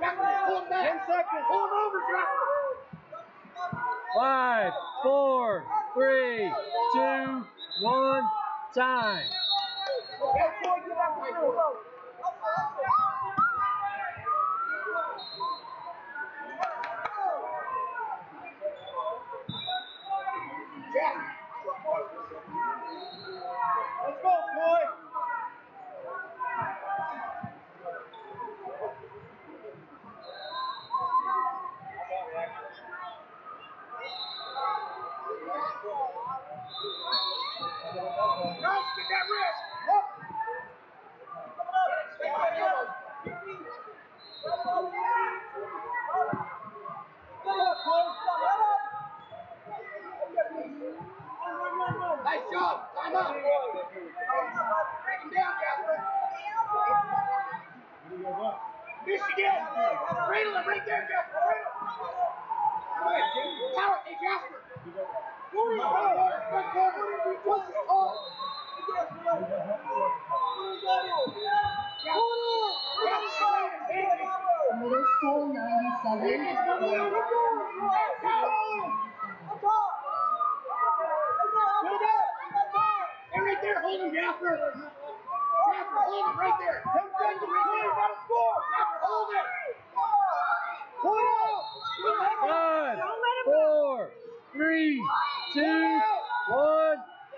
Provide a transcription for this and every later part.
Ten seconds. Hold over, Jasper. Five, four, three, two, one, time. Okay, boy, get up. Nice work. Jasper. Let's go, boy. Get that wrist. Up. Stay elbows. Nice job. Time up. Down, Jasper. Michigan. Cradle him right there, Jasper. Cradle. Go ahead, Jim. Power. Hey, Jasper. Front corner. Front corner. Push it. Hold. Jasper. Middle school 97. Hey, right there,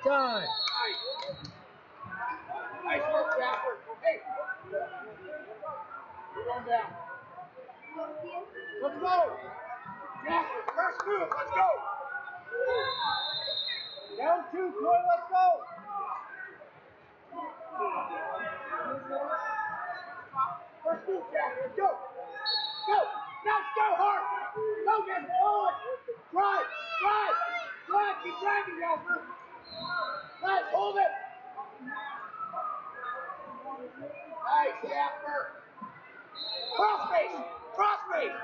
time. Nice. Nice work, Jasper. Hey. We're going down. Let's go. First move. Let's go. Down two, boy, let's go. First move, Jasper. Let's go. Go. Now go hard. Go. Hold it. Drive. Drive. Drive. Keep driving, Jasper. Nice. Hold it. Nice, Jasper. Cross face. Cross face.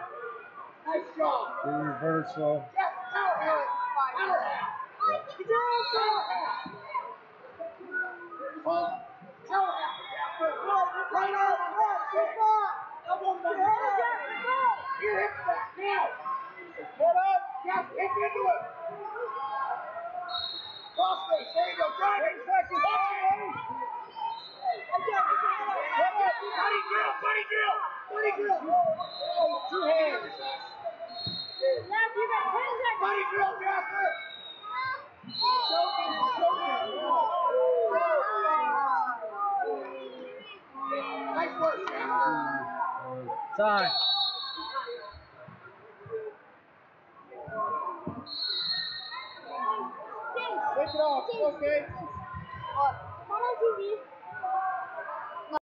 Nice job. Reversal. Jasper, power half. Power half. Power half. Hold. Power half, Right arm. Left. Elbow back. Your hips back. Now. Head up. Jasper, hip into it. Cross face. There you go. Drive it. seconds. Buddy drill. Buddy drill. Buddy drill. Two hands. Left, you got 10 seconds. Buddy drill, Jasper. Choking. Choking. Nice work, Jasper. Time. Take it off. Okay.